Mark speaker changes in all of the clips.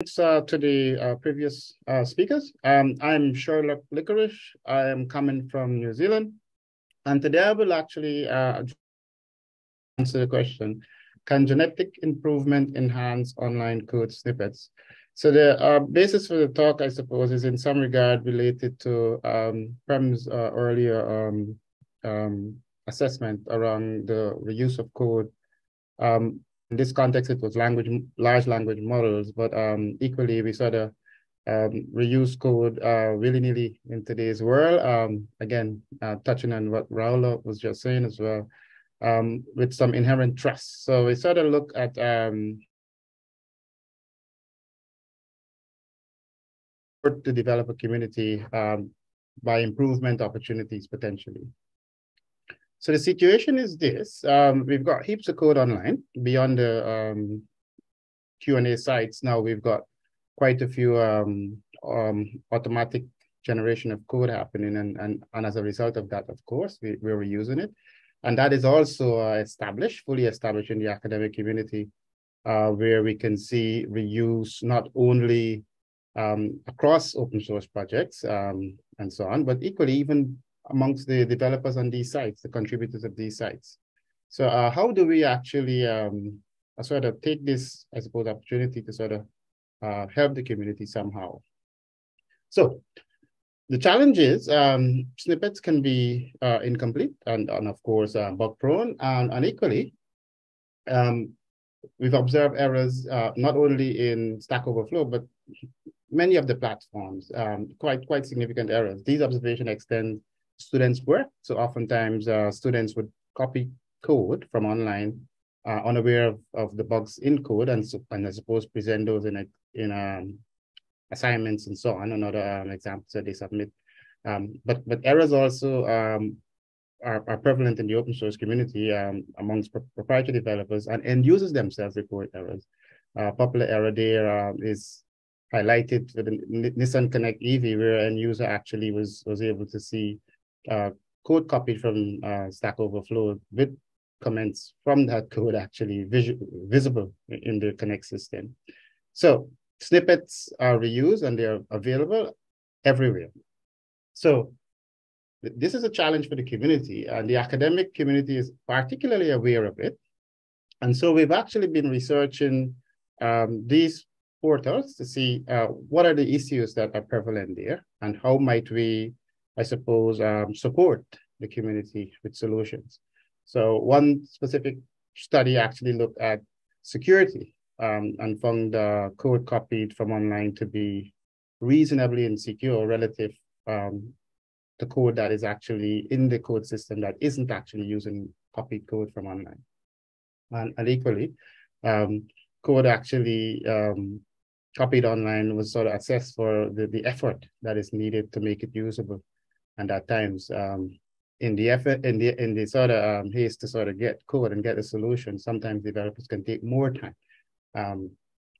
Speaker 1: Thanks uh, to the uh, previous uh, speakers. Um, I'm Sherlock Licorish. I am coming from New Zealand. And today I will actually uh, answer the question, can genetic improvement enhance online code snippets? So the uh, basis for the talk, I suppose, is in some regard related to um, Prem's uh, earlier um, um, assessment around the reuse of code um, in this context, it was language, large language models, but um, equally we sort of um, reuse code uh, willy-nilly in today's world. Um, again, uh, touching on what Raul was just saying as well, um, with some inherent trust. So we sort of look at um, the developer community um, by improvement opportunities potentially. So the situation is this: um, we've got heaps of code online beyond the um, Q and A sites. Now we've got quite a few um, um, automatic generation of code happening, and and and as a result of that, of course, we we're reusing it, and that is also uh, established, fully established in the academic community, uh, where we can see reuse not only um, across open source projects um, and so on, but equally even amongst the developers on these sites, the contributors of these sites. So uh, how do we actually um, uh, sort of take this, I suppose, opportunity to sort of uh, help the community somehow? So the challenge is um, snippets can be uh, incomplete and, and of course uh, bug prone and, and equally um, we've observed errors uh, not only in Stack Overflow, but many of the platforms, um, quite quite significant errors. These observations extend students' work. So oftentimes uh, students would copy code from online, uh, unaware of, of the bugs in code, and, and I suppose present those in a, in um, assignments and so on, and other um, examples that they submit. Um, but but errors also um, are, are prevalent in the open source community um, amongst pro proprietary developers and end users themselves report errors. Uh, popular error there uh, is highlighted with the Nissan Connect EV, where an user actually was was able to see uh, code copied from uh, Stack Overflow with comments from that code actually visible in the Connect system. So snippets are reused and they're available everywhere. So th this is a challenge for the community and the academic community is particularly aware of it. And so we've actually been researching um, these portals to see uh, what are the issues that are prevalent there and how might we I suppose, um, support the community with solutions. So one specific study actually looked at security um, and found the code copied from online to be reasonably insecure relative um, to code that is actually in the code system that isn't actually using copied code from online. And, and equally, um, code actually um, copied online was sort of assessed for the, the effort that is needed to make it usable and at times um, in the effort in the in the sort of um, haste to sort of get code and get a solution, sometimes developers can take more time um,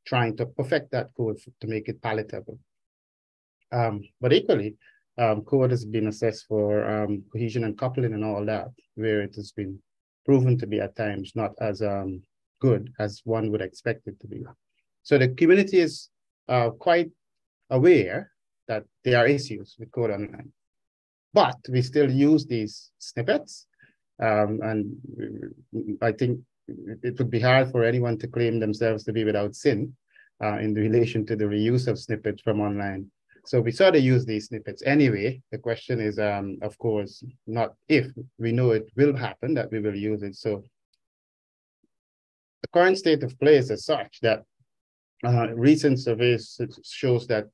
Speaker 1: trying to perfect that code to make it palatable. Um, but equally, um, code has been assessed for um, cohesion and coupling and all that, where it has been proven to be at times not as um, good as one would expect it to be. So the community is uh, quite aware that there are issues with code online. But we still use these snippets. Um, and I think it would be hard for anyone to claim themselves to be without sin uh, in relation to the reuse of snippets from online. So we sort of use these snippets anyway. The question is, um, of course, not if. We know it will happen that we will use it. So the current state of play is as such that uh, recent surveys shows that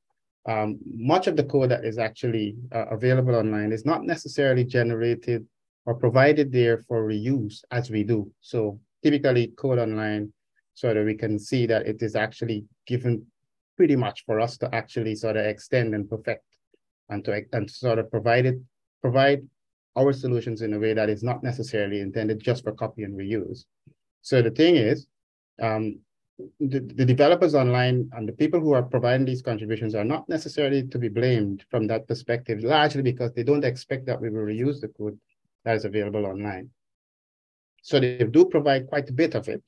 Speaker 1: um, much of the code that is actually uh, available online is not necessarily generated or provided there for reuse as we do. So typically code online, so that we can see that it is actually given pretty much for us to actually sort of extend and perfect and to, and sort of provide it, provide our solutions in a way that is not necessarily intended just for copy and reuse. So the thing is, um, the, the developers online and the people who are providing these contributions are not necessarily to be blamed from that perspective, largely because they don't expect that we will reuse the code that is available online. So they do provide quite a bit of it.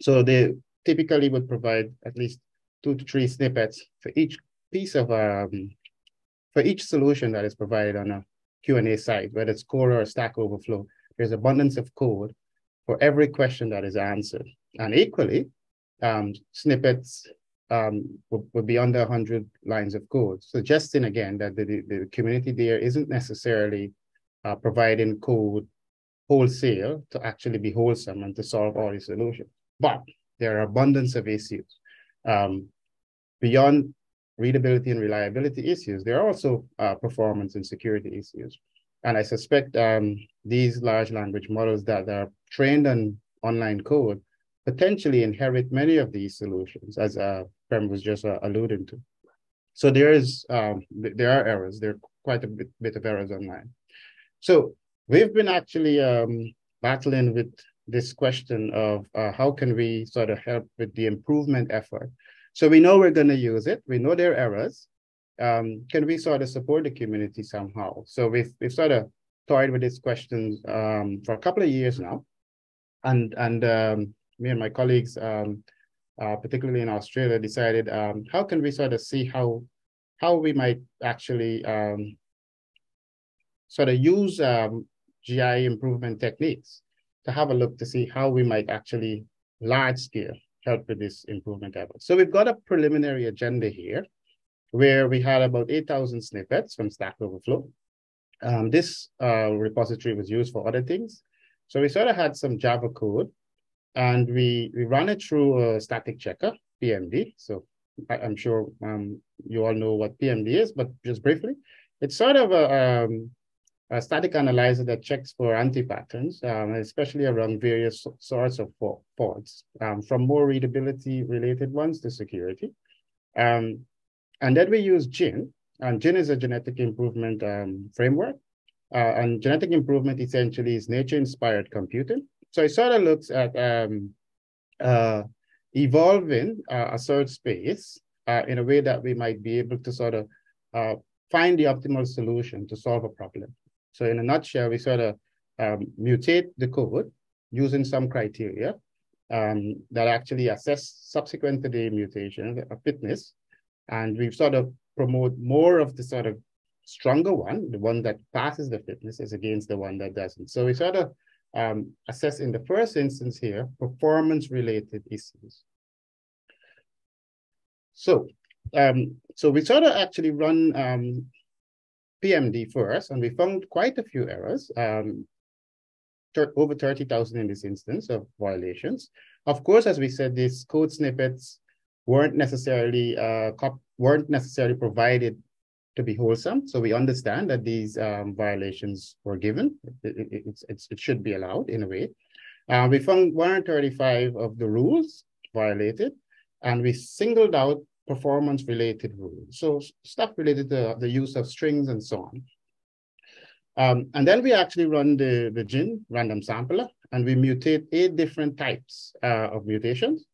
Speaker 1: So they typically would provide at least two to three snippets for each piece of um, for each solution that is provided on a Q&A site, whether it's Quora or Stack Overflow, there's abundance of code for every question that is answered. And equally, um, snippets um, would, would, be under 100 lines of code, suggesting again that the, the, community there isn't necessarily uh, providing code wholesale to actually be wholesome and to solve all the solutions. But there are abundance of issues. Um, beyond readability and reliability issues, there are also uh, performance and security issues. And I suspect um, these large language models that are trained on online code potentially inherit many of these solutions, as uh, Prem was just uh, alluding to. So there is um, there are errors. There are quite a bit, bit of errors online. So we've been actually um, battling with this question of uh, how can we sort of help with the improvement effort. So we know we're going to use it. We know there are errors. Um, can we sort of support the community somehow? So we've, we've sort of toyed with these questions um, for a couple of years now. And, and um, me and my colleagues, um, uh, particularly in Australia, decided um, how can we sort of see how, how we might actually um, sort of use GI improvement techniques to have a look to see how we might actually large scale help with this improvement effort. So we've got a preliminary agenda here where we had about 8,000 snippets from Stack Overflow. Um, this uh, repository was used for other things. So we sort of had some Java code and we, we ran it through a static checker, PMD. So I, am sure um, you all know what PMD is, but just briefly, it's sort of a, um, a static analyzer that checks for anti-patterns, um, especially around various sorts of faults, um, from more readability related ones to security. Um, and then we use GIN, and GIN is a genetic improvement um, framework. Uh, and genetic improvement essentially is nature-inspired computing. So it sort of looks at um, uh, evolving uh, a search space uh, in a way that we might be able to sort of uh, find the optimal solution to solve a problem. So in a nutshell, we sort of um, mutate the code using some criteria um, that actually assess subsequent to the mutation of fitness. And we've sort of promote more of the sort of stronger one, the one that passes the fitness is against the one that doesn't. So we sort of um, assess in the first instance here, performance related issues. So, um, so we sort of actually run um, PMD first, and we found quite a few errors, um, over 30,000 in this instance of violations. Of course, as we said, these code snippets weren't necessarily uh, weren't necessarily provided to be wholesome. So we understand that these um, violations were given. It, it, it, it, should be allowed in a way. Uh, we found 135 of the rules violated, and we singled out performance related rules. So stuff related to the use of strings and so on. Um, and then we actually run the, the GIN random sampler and we mutate eight different types uh, of mutations.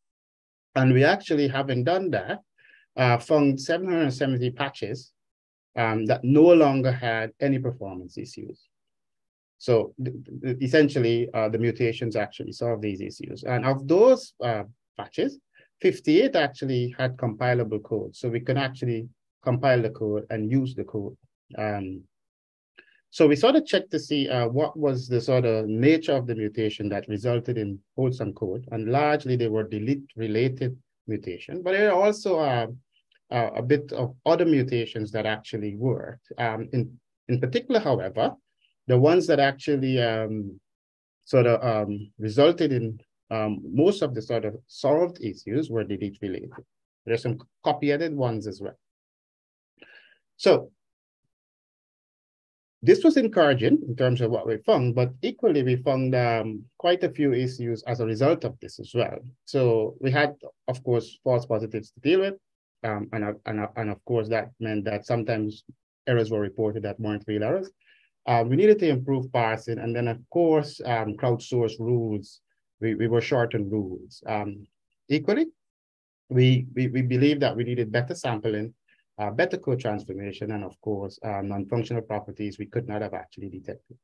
Speaker 1: And we actually, having done that, uh, found 770 patches um, that no longer had any performance issues. So essentially, uh, the mutations actually solve these issues. And of those uh, patches, 58 actually had compilable code. So we can actually compile the code and use the code. Um, so we sort of checked to see uh, what was the sort of nature of the mutation that resulted in wholesome code. And largely they were delete related mutation, but there are also uh, a bit of other mutations that actually worked. Um, in, in particular, however, the ones that actually um, sort of um, resulted in um, most of the sort of solved issues were delete related. There's some copy edited ones as well. So this was encouraging in terms of what we found, but equally we found um, quite a few issues as a result of this as well. So we had, of course, false positives to deal with. Um, and, and, and of course, that meant that sometimes errors were reported that weren't real errors. Uh, we needed to improve parsing. And then, of course, um, crowdsource rules we, we were short on rules. Um, equally, we, we, we believe that we needed better sampling, uh, better code transformation, and of course, uh, non-functional properties we could not have actually detected.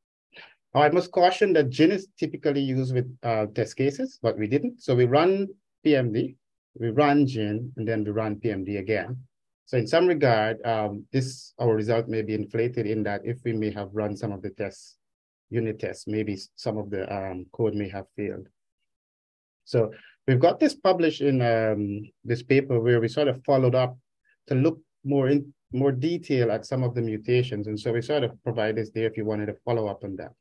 Speaker 1: Now, I must caution that GIN is typically used with uh, test cases, but we didn't. So we run PMD we run Gin, and then we run PMD again. So in some regard, um, this our result may be inflated in that if we may have run some of the tests, unit tests, maybe some of the um, code may have failed. So we've got this published in um, this paper where we sort of followed up to look more in more detail at some of the mutations. And so we sort of provide this there if you wanted to follow up on that.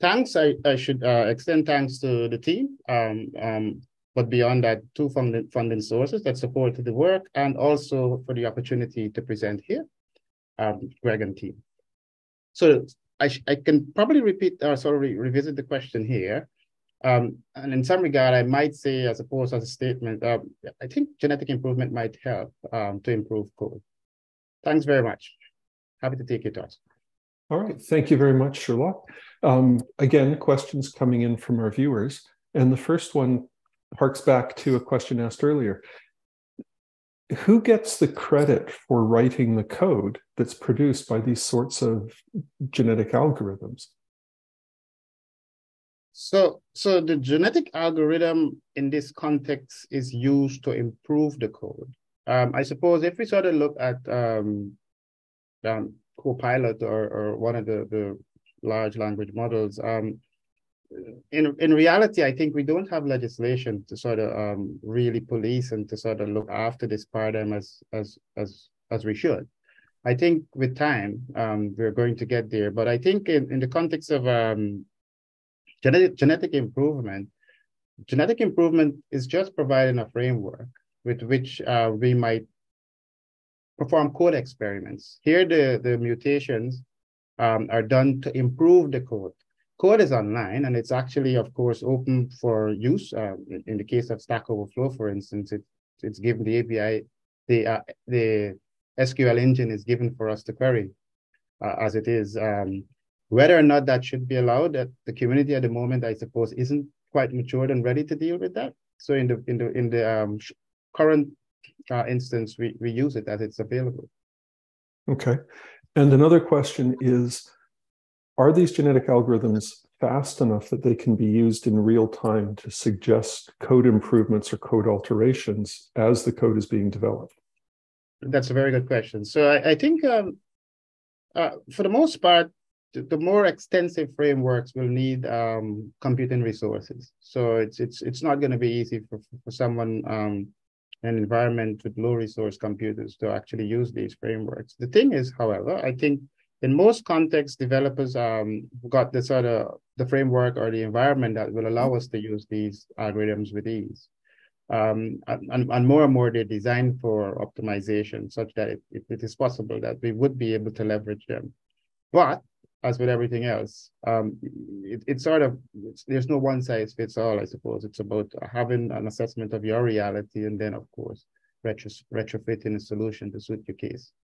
Speaker 1: Thanks, I, I should uh, extend thanks to the team. Um, um, but beyond that, two funding, funding sources that supported the work and also for the opportunity to present here, um, Greg and team. So I, I can probably repeat or sort sorry, revisit the question here. Um, and in some regard, I might say, as opposed as a statement, uh, I think genetic improvement might help um, to improve code. Thanks very much. Happy to take your thoughts.
Speaker 2: All right. Thank you very much, Sherlock. Um, again, questions coming in from our viewers. And the first one harks back to a question asked earlier. Who gets the credit for writing the code that's produced by these sorts of genetic algorithms?
Speaker 1: So, so the genetic algorithm in this context is used to improve the code. Um, I suppose if we sort of look at um, um, Copilot or, or one of the, the large language models, um, in in reality, I think we don't have legislation to sort of um, really police and to sort of look after this paradigm as as as as we should. I think with time um, we're going to get there, but I think in, in the context of um, Genetic, genetic improvement, genetic improvement is just providing a framework with which uh, we might perform code experiments. Here, the, the mutations um, are done to improve the code. Code is online and it's actually, of course, open for use. Uh, in, the case of Stack Overflow, for instance, it, it's given the API, the, uh, the SQL engine is given for us to query uh, as it is. Um, whether or not that should be allowed, that the community at the moment, I suppose, isn't quite matured and ready to deal with that. So in the in the in the um, current uh, instance, we we use it as it's available.
Speaker 2: Okay, and another question is, are these genetic algorithms fast enough that they can be used in real time to suggest code improvements or code alterations as the code is being developed?
Speaker 1: That's a very good question. So I, I think um, uh, for the most part, the more extensive frameworks will need um, computing resources. So it's it's it's not going to be easy for, for someone um, an environment with low resource computers to actually use these frameworks. The thing is, however, I think in most contexts, developers um, got the sort of the framework or the environment that will allow us to use these algorithms with ease. Um, and, and more and more they're designed for optimization such that it, it, is possible that we would be able to leverage them. But as with everything else, um, it, it's sort of it's, there's no one size fits all. I suppose it's about having an assessment of your reality, and then of course retro, retrofitting a solution to suit your case.